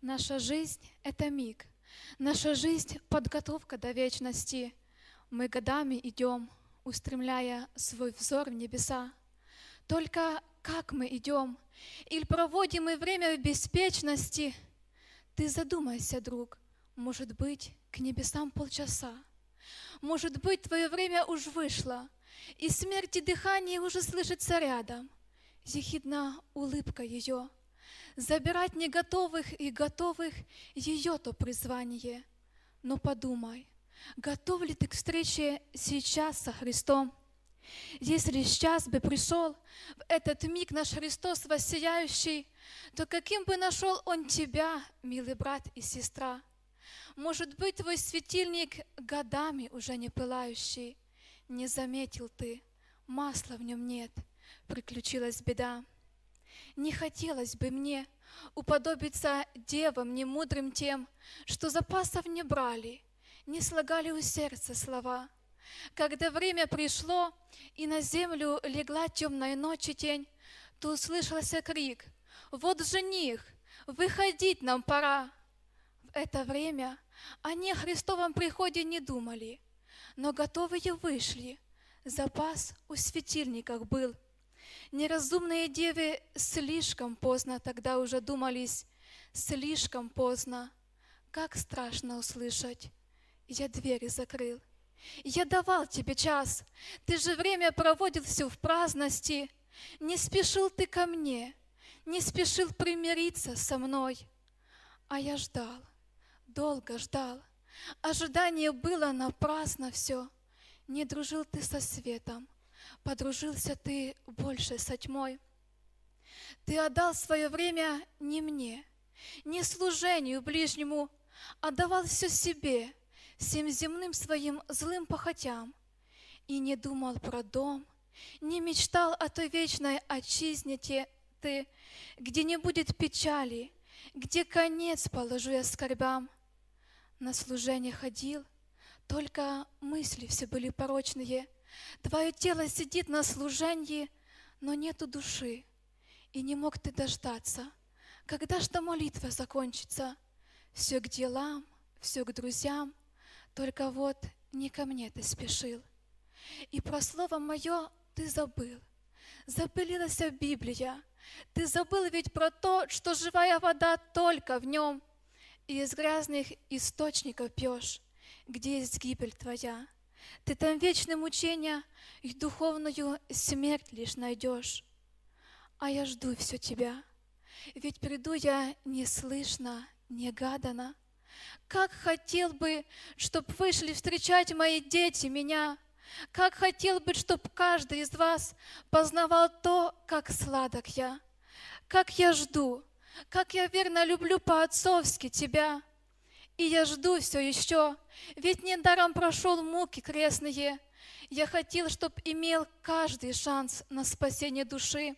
Наша жизнь — это миг. Наша жизнь — подготовка до вечности. Мы годами идем, устремляя свой взор в небеса. Только как мы идем? Или проводим мы время в беспечности? Ты задумайся, друг, может быть, к небесам полчаса. Может быть, твое время уж вышло, и смерть и дыхание уже слышится рядом. Ехидна улыбка ее. Забирать не готовых и готовых ее то призвание. Но подумай, готов ли ты к встрече сейчас со Христом? Если сейчас бы пришел в этот миг наш Христос воссияющий, то каким бы нашел Он тебя, милый брат и сестра? Может быть, твой светильник годами уже не пылающий, не заметил ты, масла в нем нет, приключилась беда. Не хотелось бы мне уподобиться девам немудрым тем, что запасов не брали, не слагали у сердца слова. Когда время пришло, и на землю легла темная ночь и тень, то услышался крик «Вот жених! Выходить нам пора!» В это время они о Христовом приходе не думали, но готовые вышли. Запас у светильниках был. Неразумные девы слишком поздно тогда уже думались, слишком поздно. Как страшно услышать. Я двери закрыл. Я давал тебе час. Ты же время проводил все в праздности. Не спешил ты ко мне, не спешил примириться со мной. А я ждал, долго ждал. Ожидание было напрасно все. Не дружил ты со светом, подружился ты больше со тьмой. Ты отдал свое время не мне, не служению ближнему, отдавал все себе, всем земным своим злым похотям, и не думал про дом, не мечтал о той вечной отчизне ты, где не будет печали, где конец положу я скорбям. На служение ходил, только мысли все были порочные. Твое тело сидит на служении, но нету души, и не мог ты дождаться. Когда ж та молитва закончится? Все к делам, все к друзьям, только вот не ко мне ты спешил. И про слово мое ты забыл. Запылилась Библия. Ты забыл ведь про то, что живая вода только в нем. И из грязных источников пьешь, где есть гибель твоя. Ты там вечное мучение и духовную смерть лишь найдешь. А я жду все тебя, ведь приду я неслышно, негадано, как хотел бы, чтоб вышли встречать мои дети меня. Как хотел бы, чтоб каждый из вас познавал то, как сладок я. Как я жду, как я верно люблю по-отцовски тебя. И я жду все еще, ведь недаром прошел муки крестные. Я хотел, чтоб имел каждый шанс на спасение души,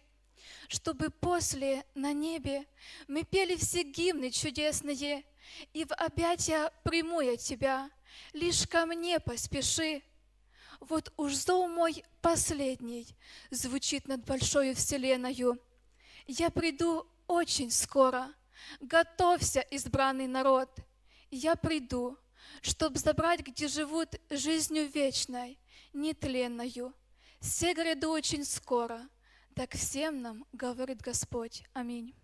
чтобы после на небе мы пели все гимны чудесные, и в объятия приму я тебя, лишь ко мне поспеши. Вот уж зов мой последний звучит над большой вселенную. Я приду очень скоро, готовься, избранный народ. Я приду, чтоб забрать, где живут жизнью вечной, нетленною. Все гряду очень скоро, так всем нам говорит Господь. Аминь.